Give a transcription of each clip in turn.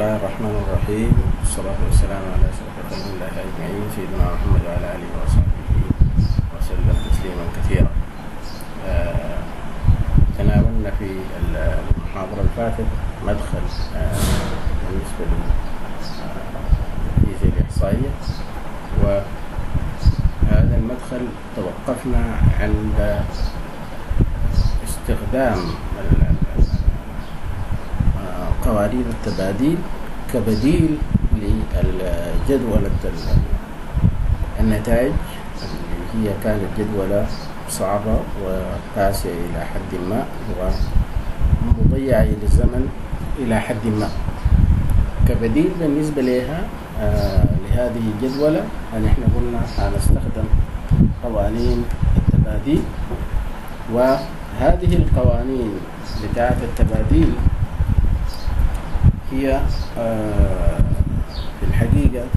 الله الرحمن الرحيم والصلاة والسلام على خلق الله أجمعين سيدنا محمد وعلى آله وصحبه وسلم تسليما كثيرا. تناولنا في المحاضرة الفاتت مدخل بالنسبة للتجهيز الإحصائية. وهذا المدخل توقفنا عند استخدام قوانين التباديل كبديل للجدولة النتائج اللي هي كانت جدولة صعبة وقاسية إلى حد ما ومضيعة للزمن إلى حد ما. كبديل بالنسبة لها آه لهذه الجدولة أن إحنا قلنا هنستخدم قوانين التباديل. وهذه القوانين بتاعت التباديل هي آه، في الحقيقة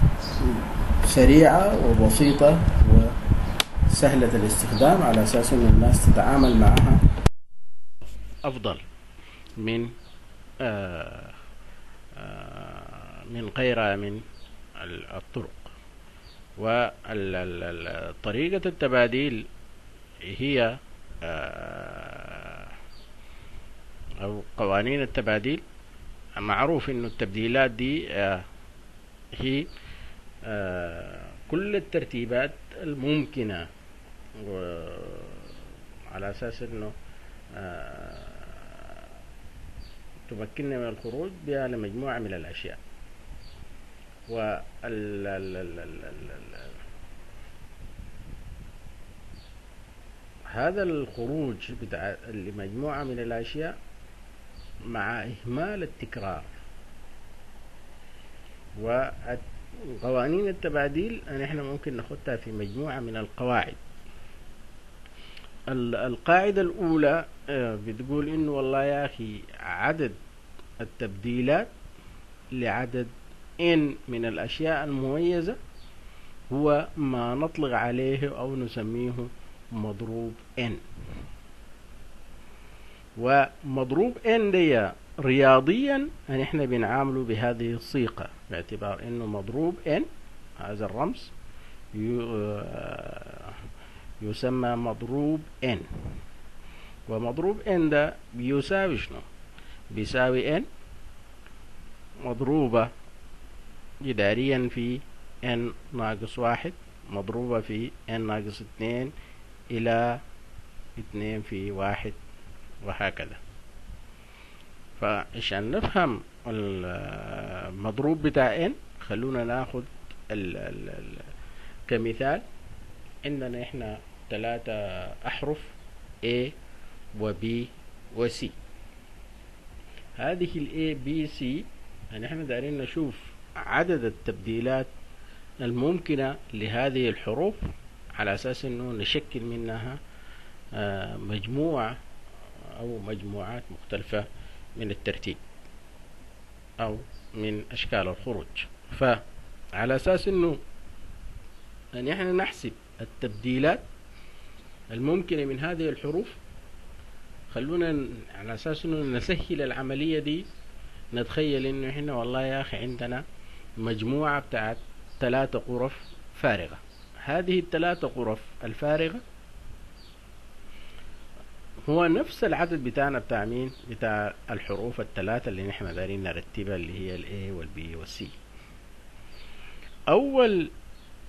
سريعة وبسيطة وسهلة الاستخدام على أساس أن الناس تتعامل معها. أفضل من آه، آه، من غيرها من ال- الطرق. وطريقة التباديل هي آه، أو قوانين التباديل معروف إنه التبديلات دي آه، هي آه، كل الترتيبات الممكنة على أساس إنه آه، تمكننا من الخروج بها لمجموعة من الأشياء. ال- هذا الخروج بتاع لمجموعة من الأشياء مع إهمال التكرار. وقوانين التباديل أن إحنا ممكن ناخدها في مجموعة من القواعد. ال- القاعدة الأولى آه، بتقول إنه والله يا أخي عدد التبديلات لعدد n من الأشياء المميزة هو ما نطلق عليه أو نسميه مضروب n. ومضروب n دي رياضيا أن إحنا بنعامله بهذه الصيغة باعتبار إنه مضروب n هذا الرمز آه، يسمى مضروب n ومضروب n ده بيساوي شنو؟ بيساوي n مضروبة جداريا في n ناقص واحد مضروبة في n ناقص اتنين إلى اتنين في واحد. وهكذا. فعشان نفهم المضروب بتاع n خلونا ناخد ال ال ال كمثال. عندنا إحنا ثلاثة أحرف A و B و C. هذه ال A B C يعني إحنا دايرين نشوف عدد التبديلات الممكنة لهذه الحروف على أساس إنه نشكل منها آه، مجموعة أو مجموعات مختلفة من الترتيب أو من أشكال الخروج. فعلى أساس أنه أن إحنا نحسب التبديلات الممكنة من هذه الحروف خلونا على أساس أنه نسهل العملية دي نتخيل أنه إحنا والله يا أخي عندنا مجموعة بتاعت ثلاثة غرف فارغة. هذه الثلاثة غرف الفارغة هو نفس العدد بتاعنا بتاع مين؟ بتاع الحروف الثلاثة اللي نحن دايرين نرتبها اللي هي ال A وال B وال C. أول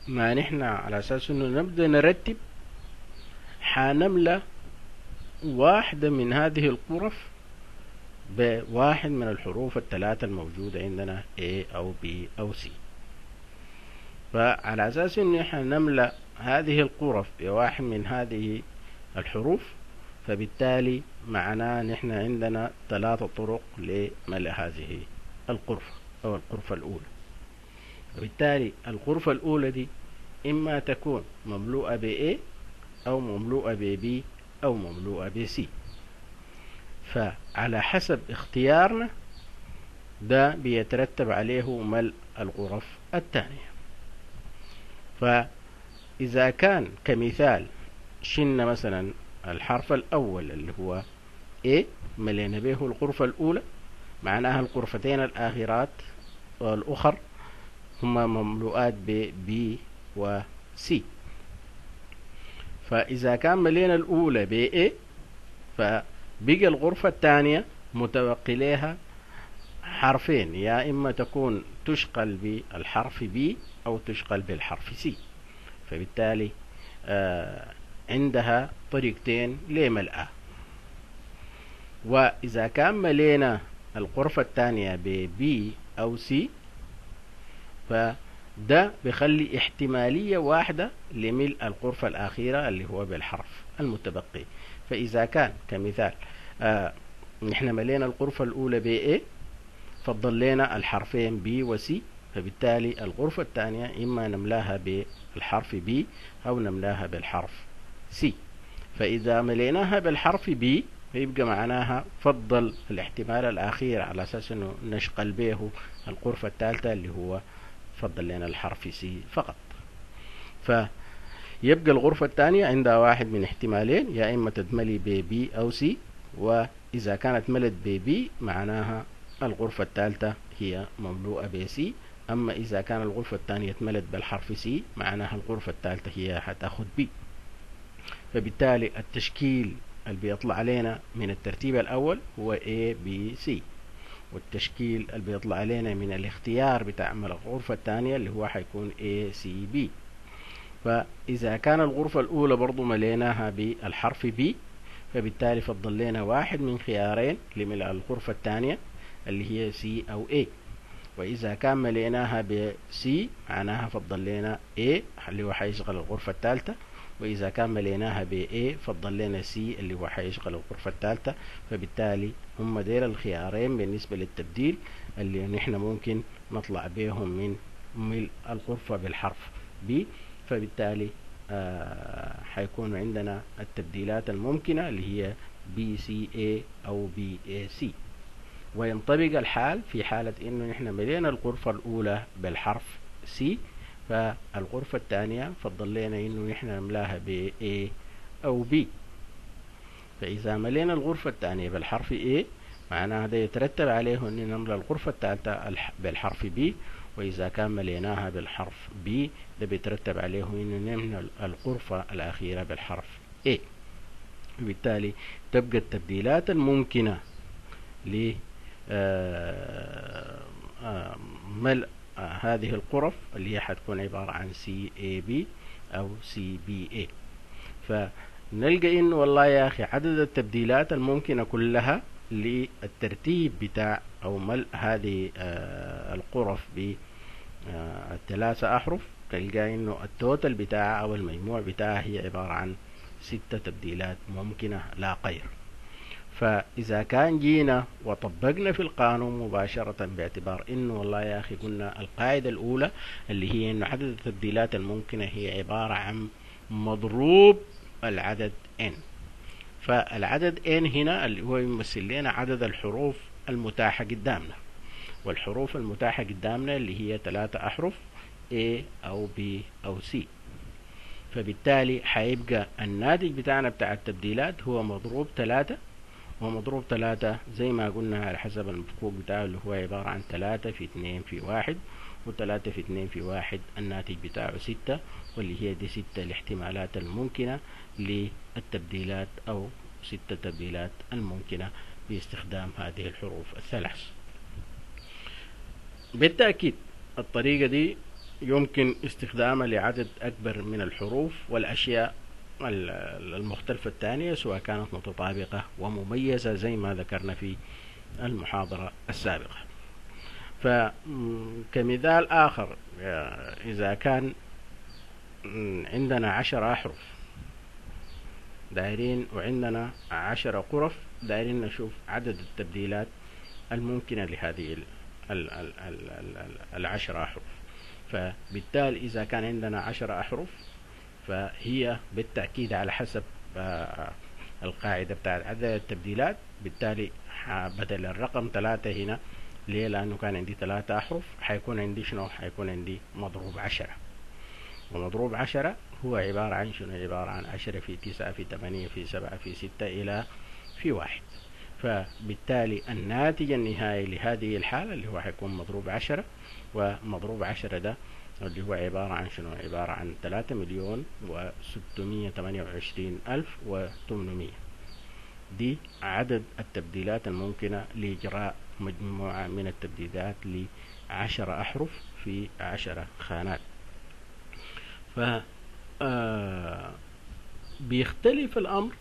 ما نحن على أساس إنه نبدأ نرتب حنملى واحدة من هذه الغرف بواحد من الحروف الثلاثة الموجودة عندنا A أو B أو C. فعلى أساس إنه إحنا نملأ هذه الغرف بواحد من هذه الحروف فبالتالي معناه نحن عندنا ثلاثة طرق لملء هذه الغرفة أو الغرفة الأولى. وبالتالي الغرفة الأولى دي إما تكون مملوءة ب A أو مملوءة ب B أو مملوءة ب C. فعلى حسب اختيارنا ده بيترتب عليه ملء الغرف الثانية. فإذا كان كمثال شلنا مثلا الحرف الأول اللي هو A ملينا به الغرفة الأولى. معناها الغرفتين الآخرات الأخر هما مملوءات ب B و C. فإذا كان ملينا الأولى ب A فبقى الغرفة الثانية متبقي لها حرفين. يا إما تكون تشقل بالحرف B أو تشقل بالحرف C. فبالتالي آه عندها طريقتين لملأة وإذا كان ملينا الغرفة الثانية ب B أو C فده بيخلي احتمالية واحدة لملء الغرفة الأخيرة اللي هو بالحرف المتبقي. فإذا كان كمثال آه ملينا الغرفة الأولى ب A فضل لنا الحرفين B و C فبالتالي الغرفة الثانية إما نملاها بالحرف B أو نملاها بالحرف C. فإذا مليناها بالحرف B فيبقى معناها فضل الاحتمال الأخير على أساس أنه نشقل به الغرفة الثالثة اللي هو فضل لنا الحرف C فقط. فيبقى الغرفة الثانية عندها واحد من احتمالين يا إما تتملي ب B أو C وإذا كانت ملت ب B معناها الغرفة الثالثة هي مملوءة ب C أما إذا كان الغرفة الثانية اتملت بالحرف C معناها الغرفة الثالثة هي حتاخد B فبالتالي التشكيل اللي بيطلع علينا من الترتيب الأول هو A B C. والتشكيل اللي بيطلع علينا من الاختيار بتاع الغرفة الثانية اللي هو حيكون A C B. فإذا كان الغرفة الأولى برضو مليناها بالحرف B فبالتالي فضل لنا واحد من خيارين لملء الغرفة الثانية اللي هي C أو A. وإذا كان مليناها ب C معناها فضل لنا A اللي هو حيشغل الغرفة الثالثة. وإذا كان مليناها ب A فضل لنا C اللي هو حيشغل الغرفة الثالثة فبالتالي هم ديل الخيارين بالنسبة للتبديل اللي نحن ممكن نطلع بهم من ملء الغرفة بالحرف B. فبالتالي آه حيكون عندنا التبديلات الممكنة اللي هي BCA أو BAC وينطبق الحال في حالة إنه نحن ملينا الغرفة الأولى بالحرف C. فالغرفة الثانية فضل لنا إنه نحن نملاها ب A أو B. فإذا ملينا الغرفة الثانية بالحرف A معناها ده يترتب عليه أن نملى الغرفة الثالثة بالحرف B. وإذا كان مليناها بالحرف B ده بيترتب عليه أنه نملى الغرفة الأخيرة بالحرف A. وبالتالي تبقى التبديلات الممكنة ل ملء هذه الغرف اللي هي حتكون عبارة عن بي أو اي فنلقى إنه والله يا أخي عدد التبديلات الممكنة كلها للترتيب بتاع أو ملء هذه الغرف بالثلاثة أحرف. تلقى إنه التوتال بتاعها أو المجموع بتاعها هي عبارة عن ستة تبديلات ممكنة لا غير. فإذا كان جينا وطبقنا في القانون مباشرة باعتبار إنه والله يا أخي قلنا القاعدة الأولى اللي هي إنه عدد التبديلات الممكنة هي عبارة عن مضروب العدد n. فالعدد n هنا اللي هو يمثل لنا عدد الحروف المتاحة قدامنا. والحروف المتاحة قدامنا اللي هي ثلاثة أحرف A أو B أو C. فبالتالي حيبقى الناتج بتاعنا بتاع التبديلات هو مضروب ثلاثة ومضروب ثلاثة زي ما قلنا على حسب المفكوك بتاعه اللي هو عبارة عن ثلاثة في اثنين في واحد وثلاثة في اثنين في واحد الناتج بتاعه ستة واللي هي دي ستة الاحتمالات الممكنة للتبديلات أو ستة تبديلات الممكنة باستخدام هذه الحروف الثلاث. بالتأكيد الطريقة دي يمكن استخدامها لعدد أكبر من الحروف والأشياء المختلفة الثانية سواء كانت متطابقة ومميزة زي ما ذكرنا في المحاضرة السابقة. فكمثال آخر إذا كان عندنا عشر أحرف دايرين وعندنا عشر غرف دايرين نشوف عدد التبديلات الممكنة لهذه العشر أحرف فبالتالي إذا كان عندنا عشر أحرف فهي بالتأكيد على حسب القاعدة بتاعت عدد التبديلات. بالتالي بدل الرقم ثلاثة هنا ليه؟ لأنه كان عندي ثلاثة أحرف. حيكون عندي شنو؟ حيكون عندي مضروب عشرة. ومضروب عشرة هو عبارة عن شنو؟ عبارة عن عشرة في تسعة في ثمانية في سبعة في ستة إلى في واحد. فبالتالي الناتج النهائي لهذه الحالة اللي هو حيكون مضروب عشرة. ومضروب عشرة ده اللي هو عبارة عن شنو؟ عبارة عن ثلاثة مليون وستمية تمانية وعشرين ألف وثمانمية. دي عدد التبديلات الممكنة لإجراء مجموعة من التبديلات لعشرة أحرف في عشرة خانات. ف آه بيختلف الأمر.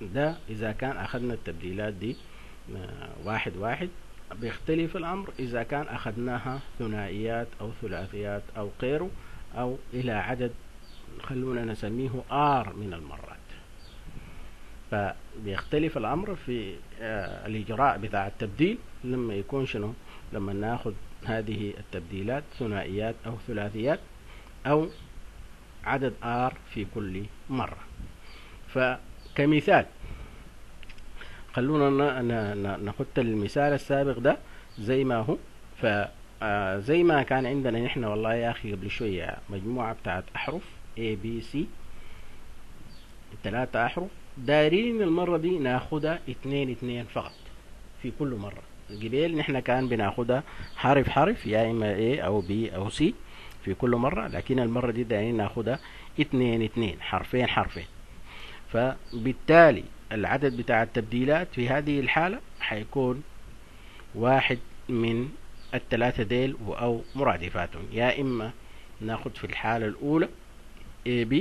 ده إذا كان أخذنا التبديلات دي آه واحد واحد بيختلف الأمر إذا كان أخذناها ثنائيات أو ثلاثيات أو غيره أو إلى عدد خلونا نسميه R من المرات. فبيختلف الأمر في آه الإجراء بتاع التبديل. لما يكون شنو؟ لما ناخذ هذه التبديلات ثنائيات أو ثلاثيات أو عدد R في كل مرة. فكمثال خلونا ناخد المثال السابق ده زي ما هو. ف زي ما كان عندنا نحن والله يا أخي قبل شوية مجموعة بتاعت أحرف A B C ثلاثة أحرف. دايرين المرة دي ناخدها اتنين اتنين فقط في كل مرة. قبل نحن كان بناخدها حرف حرف يا إما A أو B أو C في كل مرة لكن المرة دي دايرين ناخدها اتنين اتنين حرفين حرفين. فبالتالي العدد بتاع التبديلات في هذه الحالة حيكون واحد من الثلاثة ديل أو مرادفاتهم. يا إما ناخد في الحالة الأولى AB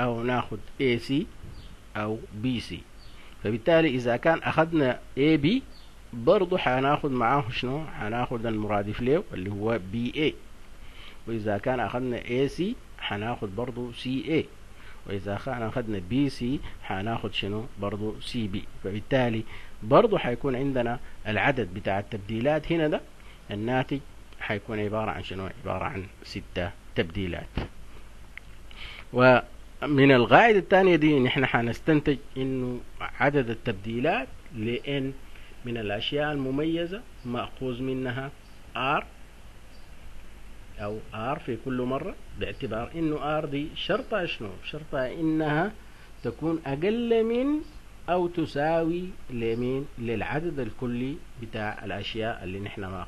أو ناخد AC أو BC فبالتالي إذا كان أخذنا AB برضو حناخد معاه شنو؟ حناخد المرادف له اللي هو BA وإذا كان أخذنا AC حناخد برضو CA وإذا كان أخذنا BC حناخد شنو؟ برضو CB فبالتالي برضو حيكون عندنا العدد بتاع التبديلات هنا ده الناتج حيكون عبارة عن شنو؟ عبارة عن ستة تبديلات. ومن القاعدة الثانية دي نحن حنستنتج إنه عدد التبديلات لأن من الأشياء المميزة مأخوذ منها R أو r في كل مرة باعتبار إنه r دي شرطها شنو؟ شرطها إنها تكون أقل من أو تساوي لمين؟ للعدد الكلي بتاع الأشياء اللي نحن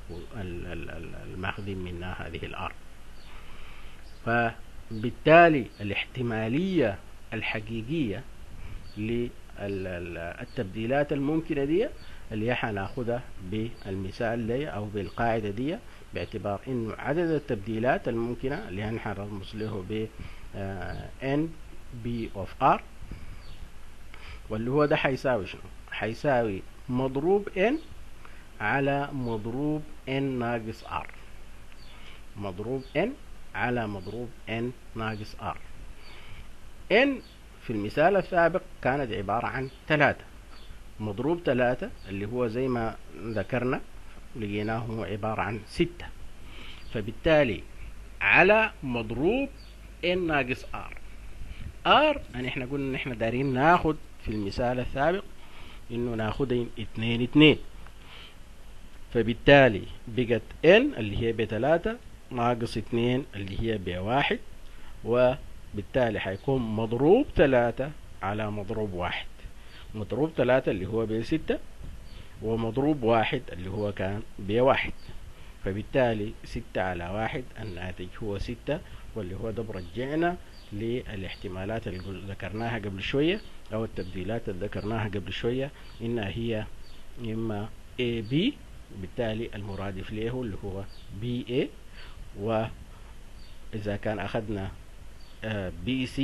ماخذين منها هذه الار فبالتالي الاحتمالية الحقيقية للتبديلات الممكنة دي اللي هي حناخدها بالمثال دي أو بالقاعدة دي باعتبار انه عدد التبديلات الممكنة اللي هنحن نرمز له ب n b of r واللي هو ده حيساوي شنو؟ حيساوي مضروب n على مضروب n ناقص r. مضروب n على مضروب n ناقص r. N في المثال السابق كانت عبارة عن ثلاثة. مضروب ثلاثة اللي هو زي ما ذكرنا لقيناه عبارة عن ستة. فبالتالي على مضروب n ناقص r. R يعني إحنا قلنا إن إحنا دارين ناخد في المثال السابق إنه ناخدين اتنين اتنين فبالتالي بقت n اللي هي بتلاتة ناقص اتنين اللي هي بواحد وبالتالي حيكون مضروب تلاتة على مضروب واحد. مضروب تلاتة اللي هو بستة ومضروب واحد اللي هو كان بواحد فبالتالي ستة على واحد الناتج هو ستة واللي هو ده برجعنا للاحتمالات اللي ذكرناها قبل شوية أو التبديلات اللي ذكرناها قبل شوية إنها هي إما A B بالتالي المرادف له اللي هو B A وإذا كان أخذنا B C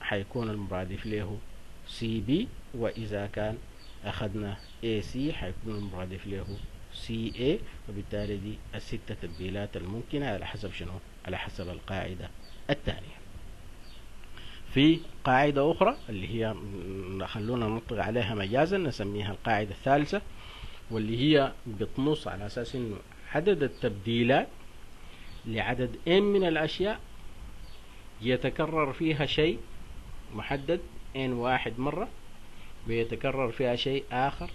حيكون المرادف له C B وإذا كان أخذنا AC حيكون المرادف له CA وبالتالي دي الستة تبديلات الممكنة على حسب شنو؟ على حسب القاعدة الثانية. في قاعدة أخرى اللي هي خلونا نطلق عليها مجازا نسميها القاعدة الثالثة واللي هي بتنص على أساس إنه عدد التبديلات لعدد M من الأشياء يتكرر فيها شيء محدد N واحد مرة ويتكرر فيها شيء آخر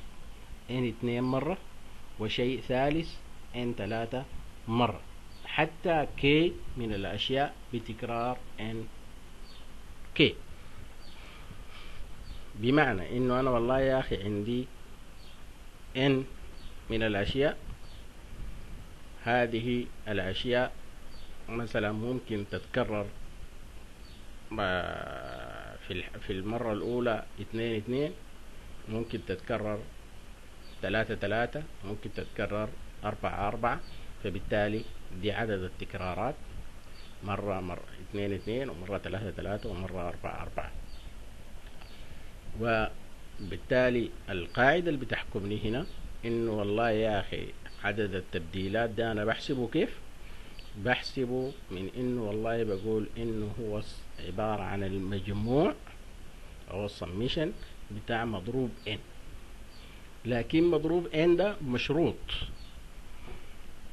N اثنين مرة وشيء ثالث N ثلاثة مرة. حتى K من الأشياء بتكرار N K. بمعنى إنه أنا والله يا أخي عندي إن من الأشياء هذه الأشياء مثلا ممكن تتكرر في في المرة الأولى اثنين اثنين ممكن تتكرر ثلاثة ثلاثة ممكن تتكرر أربعة أربعة فبالتالي دي عدد التكرارات مرة مرة اثنين اثنين ومرة ثلاثة ثلاثة ومرة أربعة أربعة. وبالتالي القاعدة اللي بتحكمني هنا إنه والله يا أخي عدد التبديلات ده أنا بحسبه كيف؟ بحسبه من إنه والله بقول إنه هو عبارة عن المجموع أو السميشن بتاع مضروب n. لكن مضروب n ده مشروط.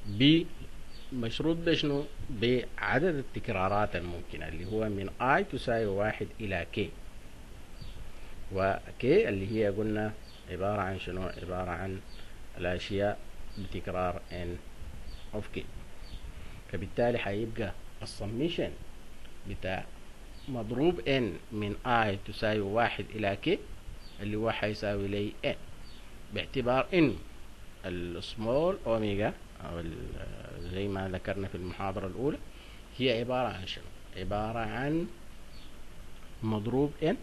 بمشروط بشنو بعدد التكرارات الممكنة اللي هو من i تساوي واحد إلى k. و k اللي هي قلنا عبارة عن شنو؟ عبارة عن الأشياء بتكرار n of k. فبالتالي حيبقى السميشن بتاع مضروب n من i تساوي واحد إلى k اللي هو حيساوي لي n. باعتبار إن ال small omega أو زي ما ذكرنا في المحاضرة الأولى هي عبارة عن شنو؟ عبارة عن مضروب n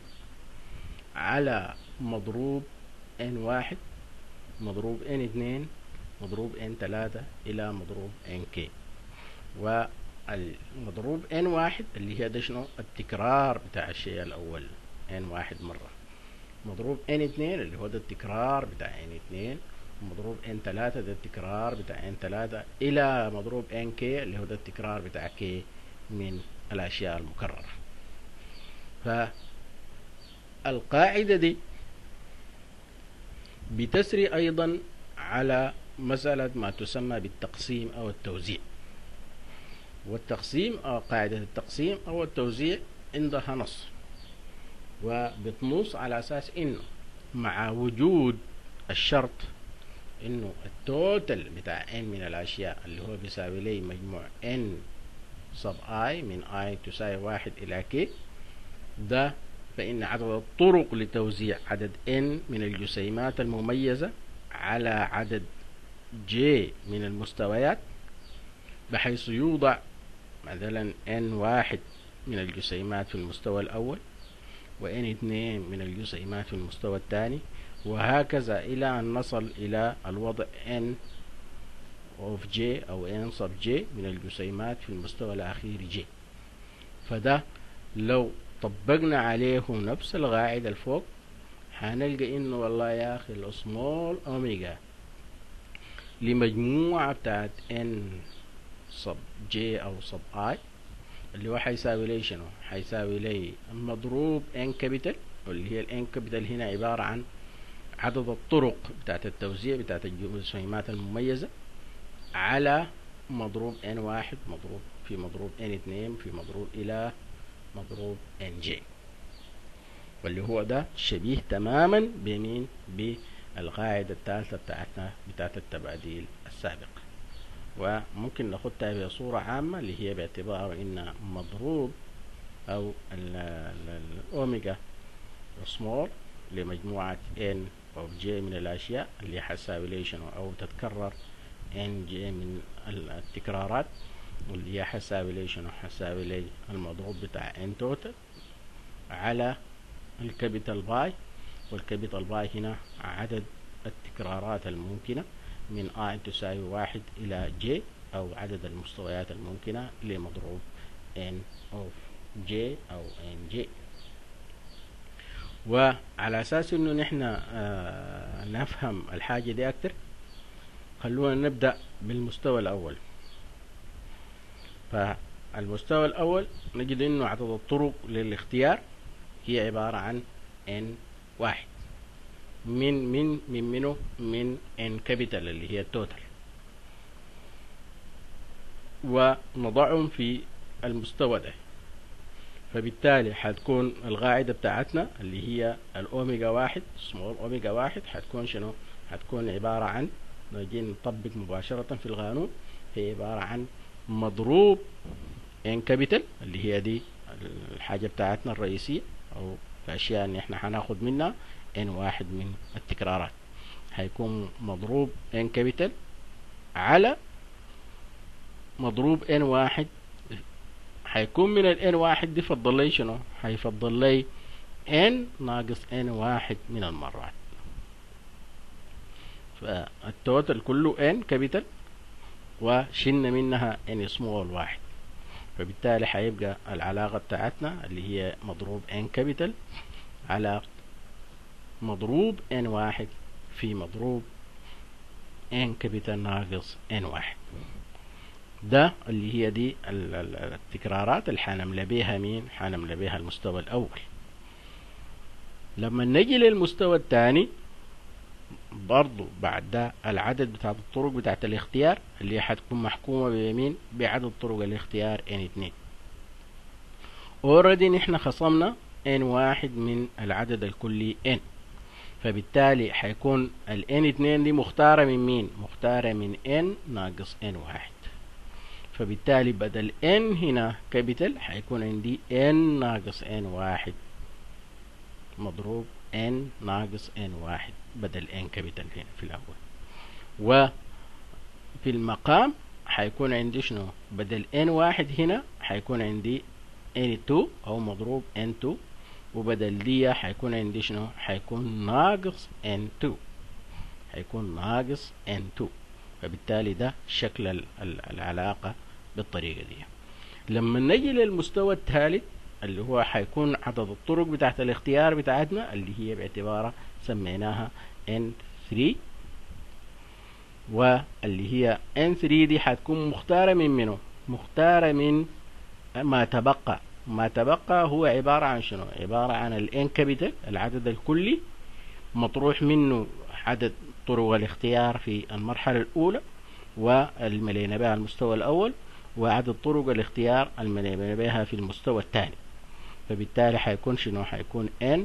على مضروب n واحد مضروب n اثنين مضروب n ثلاثة إلى مضروب n k. والمضروب n واحد اللي هي ده شنو؟ التكرار بتاع الشيء الأول n واحد مرة. مضروب n اتنين اللي هو ده التكرار بتاع n اتنين مضروب n تلاتة ده التكرار بتاع n تلاتة إلى مضروب n k اللي هو ده التكرار بتاع k من الأشياء المكررة. فالقاعدة دي بتسري أيضا على مسألة ما تسمى بالتقسيم أو التوزيع. والتقسيم أو قاعدة التقسيم أو التوزيع عندها نص. وبتنص على أساس إنه مع وجود الشرط إنه التوتل بتاع n من الأشياء اللي هو بيساوي لي مجموع n sub i من i تساوي واحد إلى k ده فإن عدد الطرق لتوزيع عدد n من الجسيمات المميزة على عدد j من المستويات بحيث يوضع مثلا n واحد من الجسيمات في المستوى الأول وإن اثنين من الجسيمات في المستوى الثاني وهكذا إلى أن نصل إلى الوضع n of j أو n sub j من الجسيمات في المستوى الأخير j. فده لو طبقنا عليه نفس القاعدة الفوق هنلقى إنه والله يا أخي ال small omega لمجموعة بتاعت n sub j أو sub i اللي هو حيساوي لي شنو؟ حيساوي لي مضروب n capital واللي هي ال n capital هنا عبارة عن عدد الطرق بتاعت التوزيع بتاعت الجسيمات المميزة على مضروب ان واحد مضروب في مضروب ان اثنين في مضروب إلى مضروب ان جي واللي هو ده شبيه تماما بمين؟ بالقاعدة الثالثة بتاعتنا بتاعت التباديل السابق. وممكن ناخدها بصورة عامة اللي هي باعتبار إن مضروب أو الأوميجا سمول لمجموعة n أو j من الأشياء اللي حساوي لي شنو أو تتكرر n j من التكرارات واللي هي لي شنو حساوي لي المضروب بتاع n total على ال capital pi وال capital pi هنا عدد التكرارات الممكنة. من a تساوي واحد إلى j أو عدد المستويات الممكنة لمضروب n of j أو n j. وعلى أساس إنه نحن آه نفهم الحاجة دي أكتر خلونا نبدأ بالمستوى الأول. فالمستوى الأول نجد إنه عدد الطرق للاختيار هي عبارة عن n واحد. من من من منه من n capital اللي هي ال total ونضعهم في المستوى ده. فبالتالي حتكون القاعدة بتاعتنا اللي هي الأوميجا واحد سمول أوميجا واحد حتكون شنو؟ حتكون عبارة عن نجي نطبق مباشرة في القانون هي عبارة عن مضروب n capital اللي هي دي الحاجة بتاعتنا الرئيسية أو اشياء ان إحنا هناخد منها. n واحد من التكرارات. هيكون مضروب n capital على مضروب n واحد. هيكون من ال n واحد دي فضل لي شنو؟ هيفضل لي n ناقص n واحد من المرات. فال total كله n capital وشلنا منها n small واحد. فبالتالي هيبقى العلاقة بتاعتنا اللي هي مضروب n capital على مضروب ان واحد في مضروب ان كابيتال ناقص ان واحد. ده اللي هي دي التكرارات اللي حنملى بيها مين؟ حنملى بيها المستوى الأول. لما نجي للمستوى الثاني برضو بعد ده العدد بتاعت الطرق بتاعت الاختيار اللي حتكون محكومة بيمين بعدد طرق الاختيار n 2 already نحن خصمنا n واحد من العدد الكلي n. فبالتالي حيكون ال n 2 دي مختارة من مين؟ مختارة من n ناقص n واحد. فبالتالي بدل n هنا capital حيكون عندي n ناقص n واحد. مضروب n ناقص n واحد بدل n capital هنا في الأول. وفي المقام حيكون عندي شنو؟ بدل n واحد هنا حيكون عندي n2 أو مضروب n2 وبدل دي حيكون عندي شنو حيكون ناقص n2 حيكون ناقص n2 فبالتالي ده شكل العلاقة بالطريقة دي. لما نجي للمستوى الثالث اللي هو حيكون عدد الطرق بتاعت الاختيار بتاعتنا اللي هي باعتبارها سميناها N3 واللي هي N3 دي حتكون مختارة من منه مختارة من ما تبقى ما تبقى هو عبارة عن شنو؟ عبارة عن ال N capital العدد الكلي مطروح منه عدد طرق الاختيار في المرحلة الأولى والملينا بها المستوى الأول وعدد طرق الاختيار الملينا بها في المستوى الثاني. فبالتالي حيكون شنو؟ حيكون n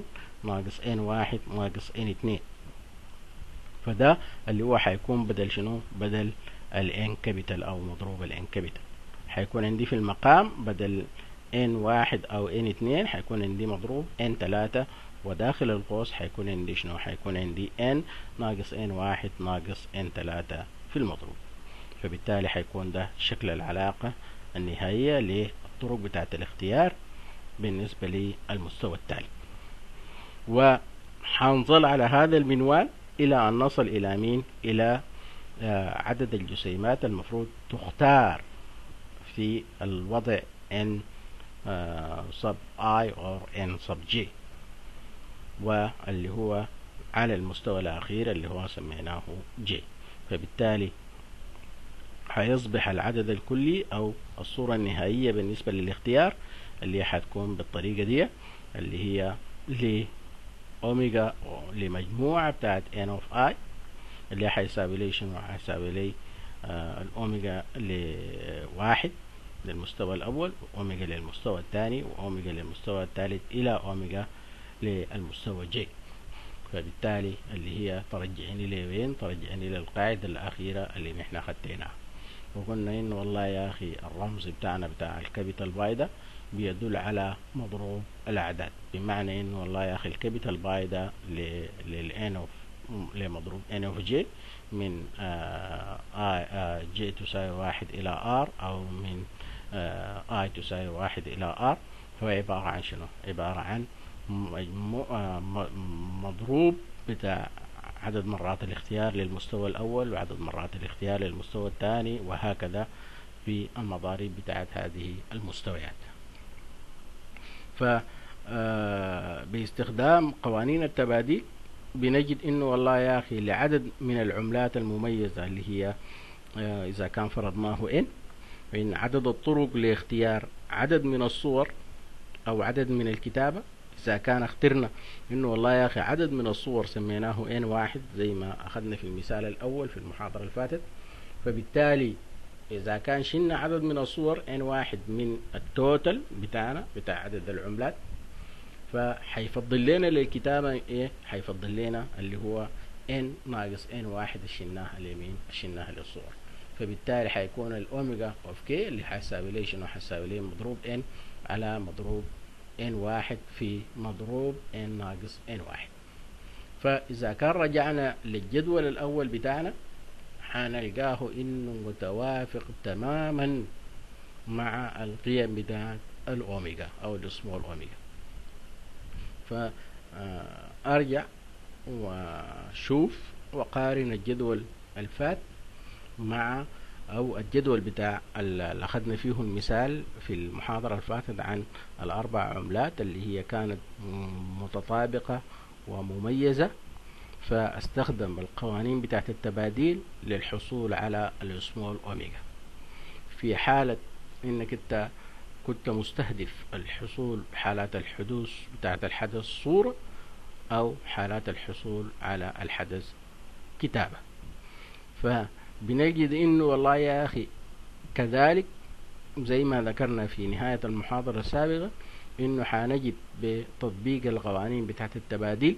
ناقص n واحد ناقص n اتنين فده اللي هو حيكون بدل شنو؟ بدل ال n capital أو مضروب ال n capital حيكون عندي في المقام بدل n واحد أو n اتنين حيكون عندي مضروب n تلاتة وداخل القوس حيكون عندي شنو؟ حيكون عندي n ناقص n واحد ناقص n تلاتة في المضروب. فبالتالي حيكون ده شكل العلاقة النهائية للطرق بتاعة الاختيار بالنسبة للمستوى التالي. وحنظل على هذا المنوال إلى أن نصل إلى مين؟ إلى عدد الجسيمات المفروض تختار في الوضع n sub i or n sub j واللي هو على المستوى الأخير اللي هو سميناه j. فبالتالي هيصبح العدد الكلي أو الصورة النهائية بالنسبة للاختيار اللي حتكون بالطريقة دي اللي هي لأوميجا لمجموعة بتاعت n of i اللي حيساوي لي شنو؟ حيساوي لي آه الأوميجا لواحد. للمستوى الأول وأوميجا للمستوى الثاني وأوميجا للمستوى الثالث إلى أوميجا للمستوى ج فبالتالي اللي هي ترجعني لوين؟ ترجعني للقاعدة الأخيرة اللي نحن خديناها وقلنا إن والله يا أخي الرمز بتاعنا بتاع ال capital pi ده بيدل على مضروب الأعداد. بمعنى إن والله يا أخي ال capital pi ده لل n of لمضروب n of j من آه j تساوي واحد إلى r أو من آه i تساوي واحد إلى r هو عبارة عن شنو؟ عبارة عن مضروب بتاع عدد مرات الاختيار للمستوى الأول وعدد مرات الاختيار للمستوى الثاني وهكذا في المضارب بتاعت هذه المستويات ف باستخدام قوانين التباديل بنجد انه والله يا أخي لعدد من العملات المميزة اللي هي إذا كان فرضناه إن فإن عدد الطرق لاختيار عدد من الصور أو عدد من الكتابة إذا كان اخترنا إنه والله يا أخي عدد من الصور سميناه n واحد زي ما أخذنا في المثال الأول في المحاضرة اللي فاتت فبالتالي إذا كان شلنا عدد من الصور n واحد من ال total بتاعنا بتاع عدد العملات فحيفضل لنا للكتابة إيه؟ حيفضل لنا اللي هو n ناقص n واحد شلناها اليمين شلناها للصور. فبالتالي حيكون ال omega of k اللي حيساوي لي شنو حيساوي لي مضروب n على مضروب ان واحد في مضروب ان ناقص ان واحد. فإذا كان رجعنا للجدول الأول بتاعنا حنلقاه إنه متوافق تماما مع القيم بتاعت الأوميجا أو السمول أوميجا فأرجع وشوف وقارن الجدول الفات مع أو الجدول بتاع اللي أخذنا فيه المثال في المحاضرة اللي فاتت عن الأربع عملات اللي هي كانت متطابقة ومميزة. فأستخدم القوانين بتاعت التباديل للحصول على السمول أوميجا. في حالة إنك أنت كنت مستهدف الحصول حالات الحدوث بتاعت الحدث صورة أو حالات الحصول على الحدث كتابة. فبنجد انه والله يا أخي كذلك زي ما ذكرنا في نهاية المحاضرة السابقة إنه حنجد بتطبيق القوانين بتاعت التباديل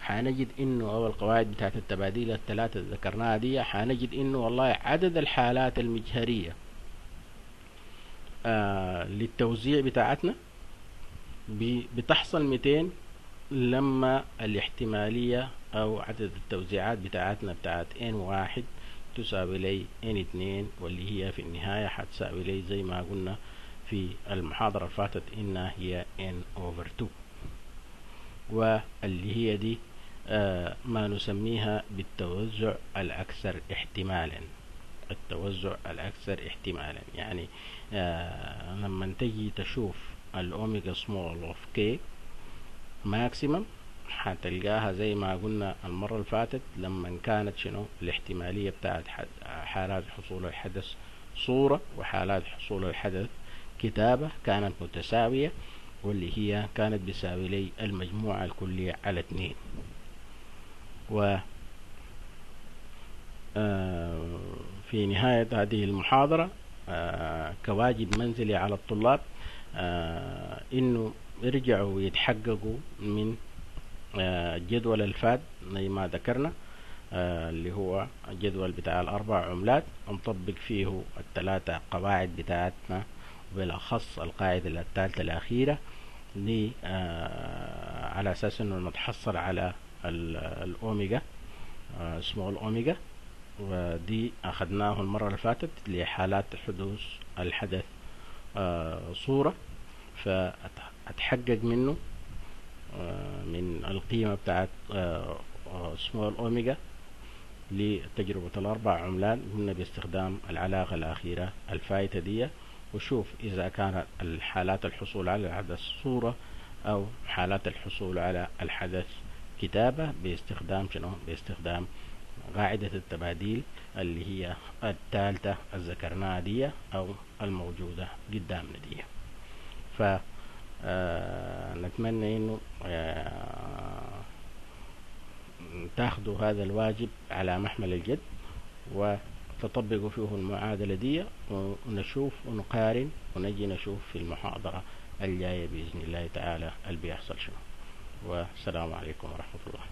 حنجد إنه أو القواعد بتاعت التباديل الثلاثة اللي ذكرناها دي حنجد إنه والله عدد الحالات المجهرية آه للتوزيع بتاعتنا بتحصل 200 لما الاحتمالية أو عدد التوزيعات بتاعتنا بتاعت ان واحد تساوي لي ان اتنين واللي هي في النهاية حتساوي لي زي ما قلنا في المحاضرة الفاتت إنها هي ان اوفر 2 واللي هي دي آه ما نسميها بالتوزع الأكثر احتمالا. التوزع الأكثر احتمالا. يعني آه لما تجي تشوف ال omega small of k maximum هتلقاها زي ما قلنا المرة اللي فاتت لما كانت شنو؟ الاحتمالية بتاعت حالات حصول الحدث صورة وحالات حصول الحدث كتابة كانت متساوية واللي هي كانت بيساوي لي المجموعة الكلية على اتنين و آه في نهاية هذه المحاضرة آه كواجب منزلي على الطلاب آه إنه يرجعوا يتحققوا من الجدول الفات زي ما ذكرنا اللي هو الجدول بتاع الأربع عملات. نطبق فيه الثلاثة قواعد بتاعتنا بالأخص القاعدة الثالثة الأخيرة دي على أساس إنه نتحصل على الأوميجا small omega ودي أخذناه المرة اللي فاتت لحالات حدوث الحدث صورة. فأتحقق منه من القيمة بتاعت small omega لتجربة الأربع عملات قلنا باستخدام العلاقة الأخيرة الفايتة دي. وشوف إذا كانت الحالات الحصول على الحدث صورة أو حالات الحصول على الحدث كتابة باستخدام شنو؟ باستخدام قاعدة التباديل اللي هي الثالثة الذكرناها دي أو الموجودة قدامنا دي. ف آه نتمنى إنه آه تاخذوا هذا الواجب على محمل الجد وتطبقوا فيه المعادلة دي ونشوف ونقارن ونجي نشوف في المحاضرة الجاية بإذن الله تعالى اللي بيحصل شنو. والسلام عليكم ورحمة الله.